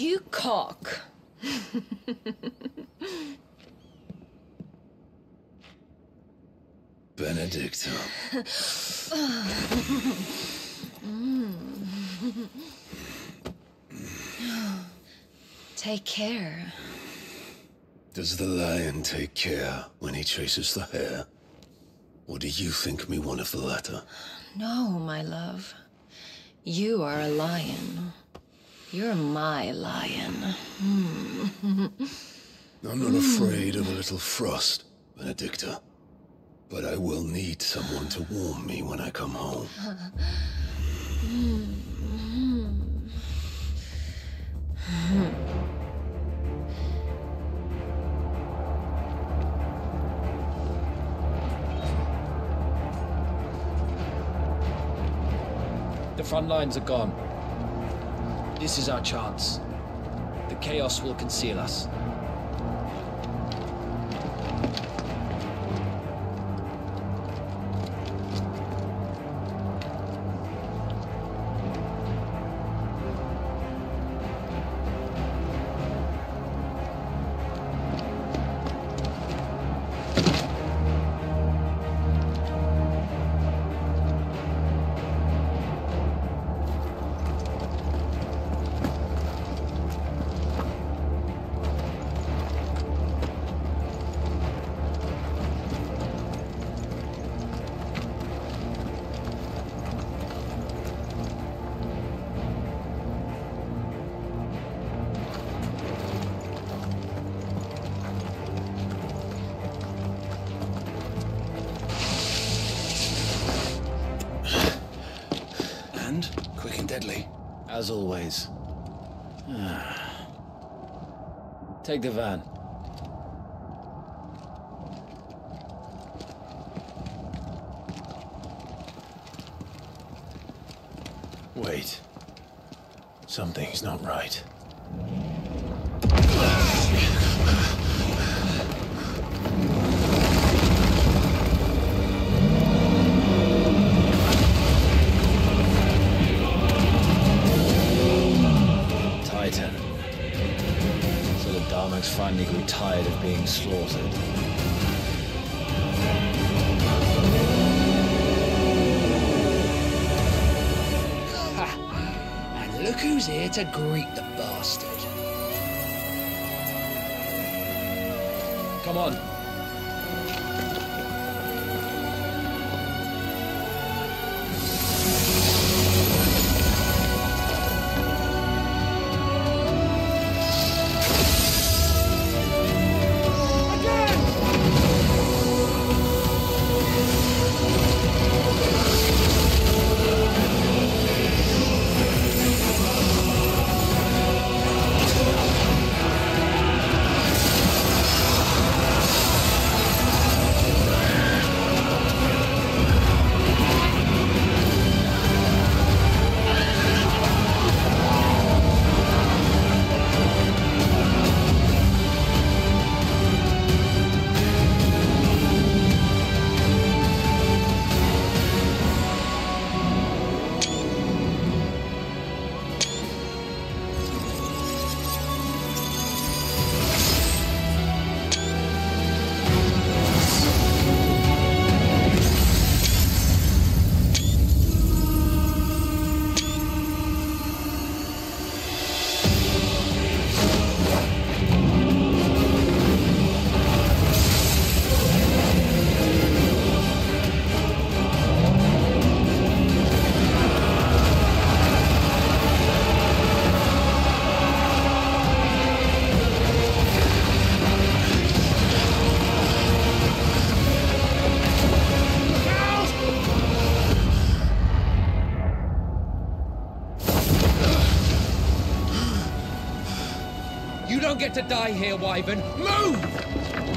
You cock. Benedikta. Take care. Does the lion take care when he chases the hare? Or do you think me one of the latter? No, my love. You are a lion. You're my lion. Hmm. I'm not afraid of a little frost, Benedikta. But I will need someone to warm me when I come home. The front lines are gone. This is our chance. The chaos will conceal us. As always. Take the van. Wait. Something's not right. Finally grew tired of being slaughtered. And look who's here to greet the bastard. Come on. get to die here, Wyvern. Move!